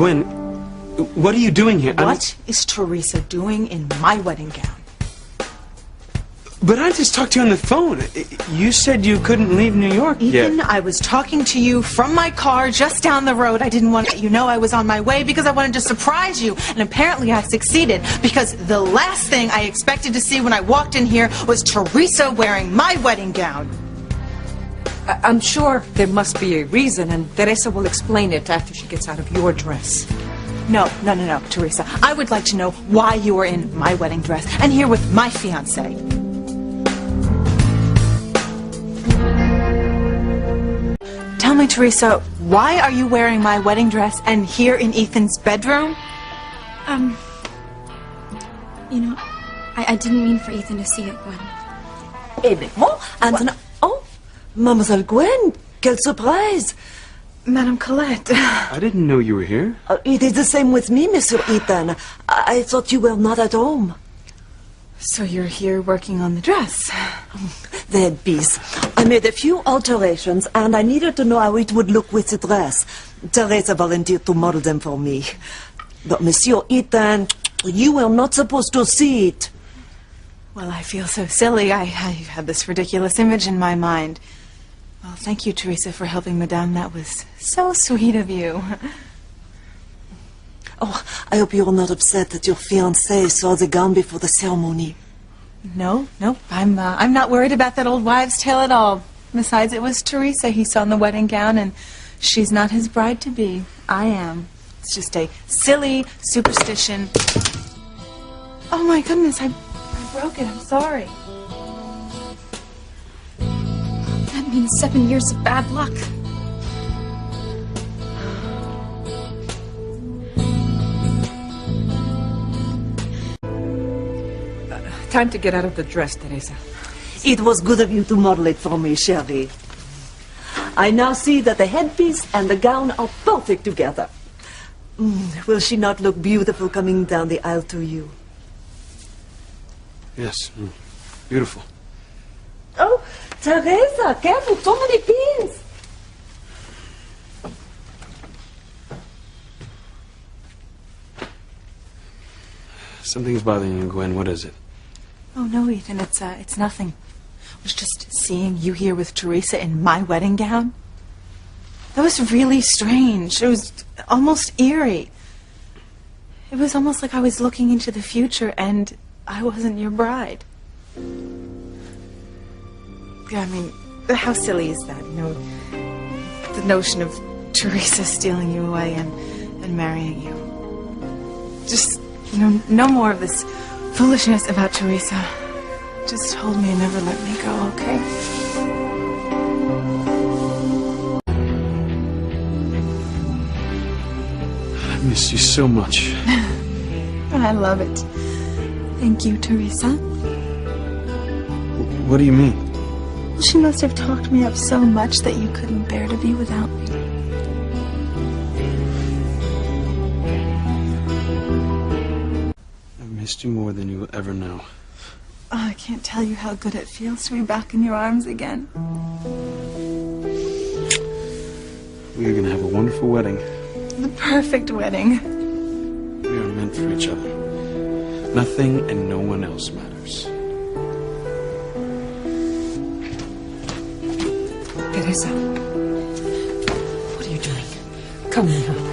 Gwen, what are you doing here? What is Theresa doing in my wedding gown? But I just talked to you on the phone. You said you couldn't leave New York Ethan, yet. I was talking to you from my car just down the road. I didn't want to let you know I was on my way because I wanted to surprise you. And apparently I succeeded because the last thing I expected to see when I walked in here was Theresa wearing my wedding gown. I- I'm sure there must be a reason, and Theresa will explain it after she gets out of your dress. No, no, no, no, Theresa. I would like to know why you are in my wedding dress and here with my fiance. Tell me, Theresa, why are you wearing my wedding dress and here in Ethan's bedroom? Um, you know, I, I didn't mean for Ethan to see it, Gwen. Eh bien, bon, Antonin... Oh, Mademoiselle Gwen, quelle surprise! Madame Colette. I didn't know you were here. Uh, it is the same with me, Monsieur Ethan. I, I thought you were not at home. So you're here working on the dress. The headpiece. I made a few alterations, and I needed to know how it would look with the dress. Theresa volunteered to model them for me. But Monsieur Ethan, you were not supposed to see it. Well, I feel so silly. I, I had this ridiculous image in my mind. Well, thank you, Theresa, for helping Madame. That was so sweet of you. Oh, I hope you're not upset that your fiancé saw the gown before the ceremony. No, no, I'm uh, I'm not worried about that old wives' tale at all. Besides, it was Theresa he saw in the wedding gown, and she's not his bride to be. I am. It's just a silly superstition. Oh my goodness, I, I broke it. I'm sorry. Means seven years of bad luck. Time to get out of the dress, Theresa. It was good of you to model it for me, Sherry. I now see that the headpiece and the gown are perfect together. Mm, will she not look beautiful coming down the aisle to you? Yes. mm, Beautiful. Oh, Theresa, careful, so many pins. Something's bothering you, Gwen. What is it? Oh no, Ethan, it's uh, it's nothing. It was just seeing you here with Theresa in my wedding gown. That was really strange. It was almost eerie. It was almost like I was looking into the future and I wasn't your bride. Yeah, I mean, how silly is that? You know, the notion of Theresa stealing you away and, and marrying you. Just, you know, no more of this foolishness about Theresa. Just hold me and never let me go, okay? I miss you so much. I love it. Thank you, Theresa. What do you mean? She must have talked me up so much that you couldn't bear to be without me. I've missed you more than you will ever know. Oh, I can't tell you how good it feels to be back in your arms again. We are going to have a wonderful wedding. The perfect wedding. We are meant for each other. Nothing and no one else matters. Theresa. What are you doing? Come here.